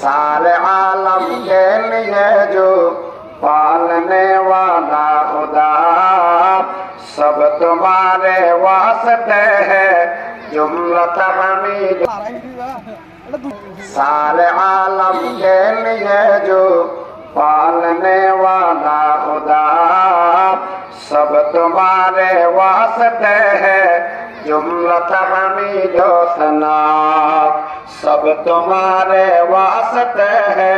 सारे आलम के लिए जो पालने वाला खुदा, सब तुम्हारे वास्ते है जुमलत हमीद सारे आलम के लिए जो पालने वाला खुदा, सब तुम्हारे वास्ते है जुमलत हमीद सना। सब तुम्हारे वास्ते है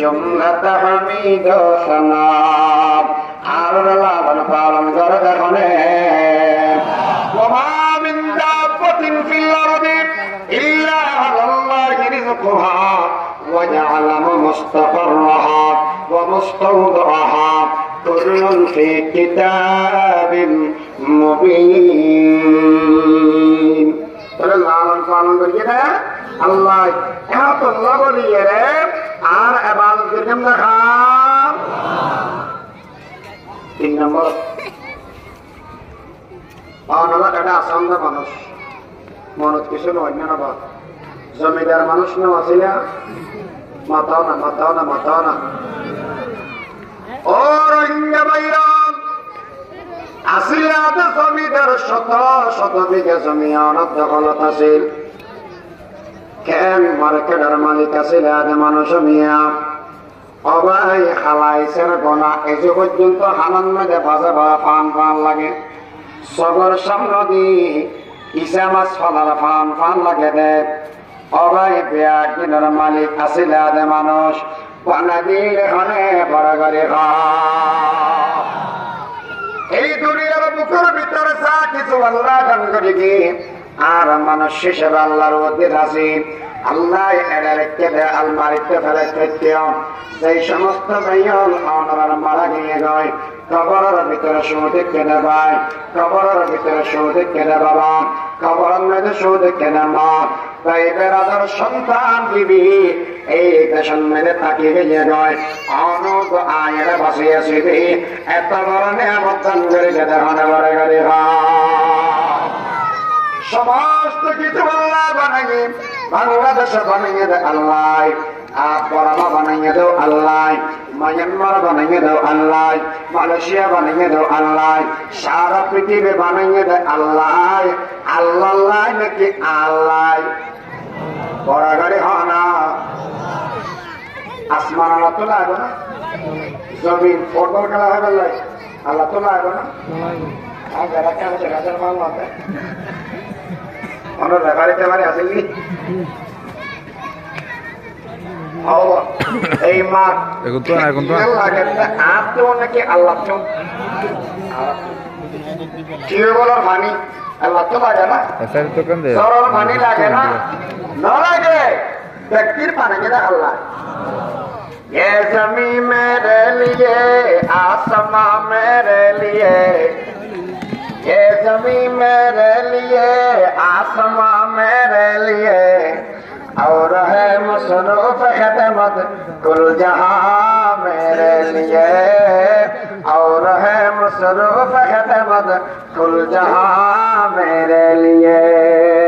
जुम्मत हमीदो सलाम आवरला बन पालन कर करने वमा मिन दाबतिन फिल अर्दि इल्ला अल्लाह रिज़्कुहा ويعلم مستقرها ومستودعها كل في كتاب مبين. فلن عمل فعلا بالجنة আল্লাহ এত লগলিয়ে রে, আর এবার তিন নম্বর। এটা মানুষ। মনত অন্য জমিদার মাতাও না মাতাও না মাতাও না। ও রোহিঙ্গা জমিদার শত শত বিঘা জমি অনত দখলত আছিল কেন মার্কেটের মালিক আছিল মানুষ মিয়া? অবাই হালাইছের গোনা। এজ পর্যন্ত হানান মেঘে বাজে বা ফান ফান লাগে। সগর সামনে লাগে দে। মালিক আসিলে আদে মানুষ? পানা এই দুনিয়ার বুকের ভিতরে যা কিছু আল্লাহ দান করে কি আর মানুষ হিসেবে আল্লাহর অধীর আছে আল্লাহ আলমারিতে ফেলে সেই সমস্ত মারা গিয়ে গয় কবরের ভিতরে সৌদে কেনে ভাই, কবরের ভিতরে সৌদে কেনে বাবা, কবরের মেয়েদের সৌদে কেনে মা। তাই বেড়াদার সন্তান দিবি এই দেশের মেয়েদের তাকিয়ে গিয়ে গয় অনক আয়ের ভাসিয়েছি এত বড় দান করে যেতে হনে বড় করে সমস্ত কিছু আল্লাহ বানাই বাংলাদেশে বানিয়ে দেয় আল্লাহ বরামা বানাইয়ে দেও আল্লাহ মায়ানমার বানাইয়ে দেও আল্লাহ মালয়েশিয়া বানাইয়ে দেও আল্লাহ সারা পৃথিবী বানাইয়ে দেয় আল্লাহ আল্লাহ নাকি আল্লাহ। বড়াগাড়ি হ না। আসমান আল্লাহ তো লাগবে না। জমিন ফুটবল খেলা হবে আল্লাহ তো লাগবে না। যারা কেন সেখানে মাল মাথে আমরা রেফারিতে মানে আসেননি এই মাঠ এখন তো এখন তো লাগে আর তো নাকি আল্লাহ তো টিউবওয়েলের পানি আল্লাহ তো লাগে না এসআর তো কেন দে সরল পানি লাগে না না লাগে ব্যক্তির পানি কেনা আল্লাহ ये जमी मेरे लिए आसमां मेरे लिए ये जमी मेरे लिए आसमां मेरे लिए। और है मसरूफ खदमत कुल जहाँ मेरे लिए। और है मसरूफ खदमत कुल जहाँ मेरे लिए।